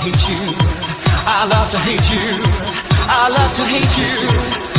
hate you. I love to hate you. I love to hate you.